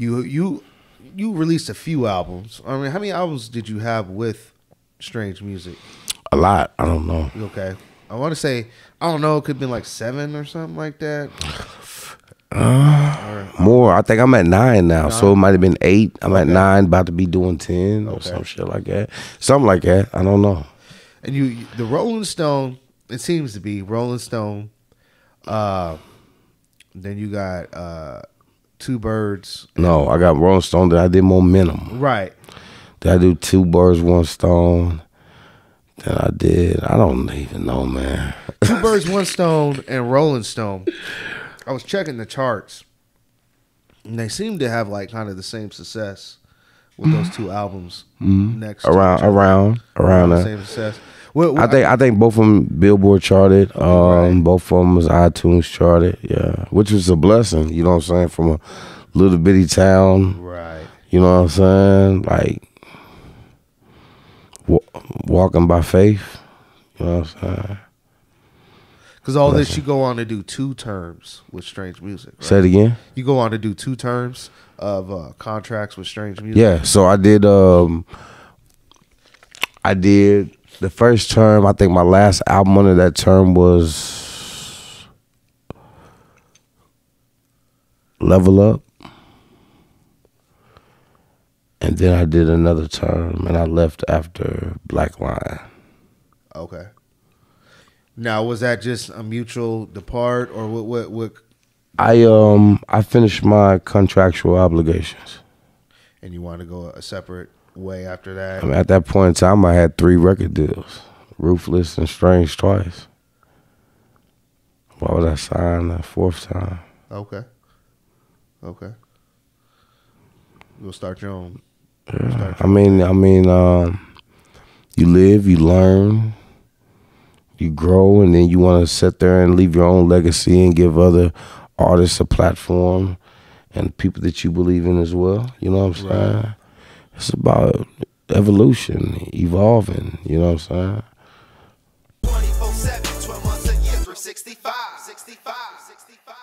you you you released a few albums. I mean, how many albums did you have with Strange Music? A lot. I don't know. Okay, I want to say I don't know. It could have been like seven or something like that. More. I think I'm at nine now, so it might have been eight. I'm at nine, about to be doing ten or Okay. some shit like that. Something like that. I don't know. And you, the Rolling Stone, it seems to be Rolling Stone. Uh, then you got uh, Two Birds. No, I got Rolling Stone. Then I did Momentum. Right. Then I do Two Birds, One Stone. Then I did. I don't even know, man. Two Birds, One Stone, and Rolling Stone. I was checking the charts, and they seem to have like kind of the same success with those two albums next Mm-hmm. around, each other. around, around the same success. What, I think I think both of them Billboard charted. Um, Right. Both of them was iTunes charted. Yeah, which was a blessing. You know what I'm saying? From a little bitty town. right. You know what I'm saying? Like wa- walking by faith. You know what I'm saying? Because all this, you go on to do two terms with Strange Music. Right? Say it again. You go on to do two terms of uh, contracts with Strange Music. Yeah. So I did. Um, I did the first term. I think my last album under that term was Level Up. And then I did another term, and I left after Black Lion. Okay. Now, was that just a mutual depart, or what? What? What? I um I finished my contractual obligations. And you want to go a separate way after that? I mean, at that point in time, I had three record deals: Ruthless and Strange twice. Why would I sign a fourth time? Okay. Okay. You'll start your own. Start I mean, I mean, um, you live, you learn, you grow, and then you want to sit there and leave your own legacy and give other artists a platform and people that you believe in as well. You know what I'm saying? It's about evolution, evolving. You know what I'm saying? 24 7, 12 months a year, 365. 65, 65.